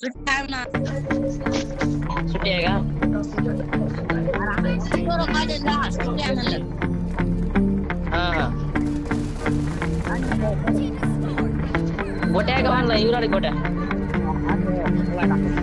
Retirement. Should there go? Go to my dad. Retirement. Ah. What are you going to do? What are you going to do?